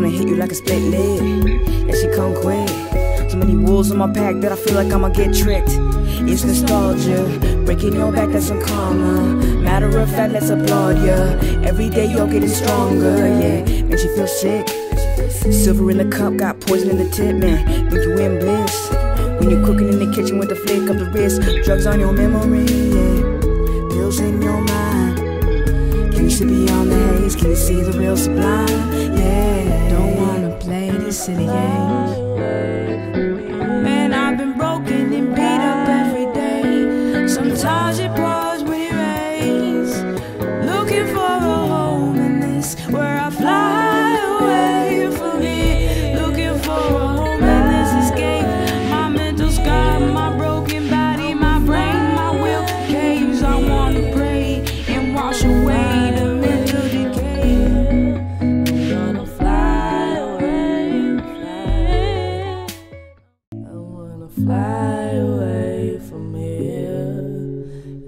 hit you like a split lid. Yeah, she come quick. So many wolves on my back that I feel like I'ma get tricked. It's nostalgia, breaking your back, that's some karma. Matter of fact, let's applaud ya. Every day you're getting stronger, yeah. And she feels sick. Silver in the cup, got poison in the tip, man. Think you in bliss. When you're cooking in the kitchen with the flick of the wrist, drugs on your memory, yeah. Pills in your mind. Can you see beyond the haze? Can you see the real sublime? Yeah city, yeah. Man, I've been broken and beat up every day. Sometimes it. fly away from here?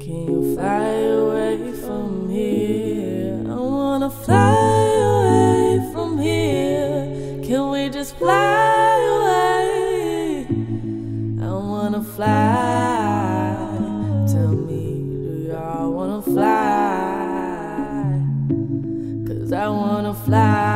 Can you fly away from here? I wanna fly away from here. Can we just fly away? I wanna fly. Tell me, do y'all wanna fly? Cause I wanna fly.